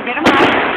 enfermagem.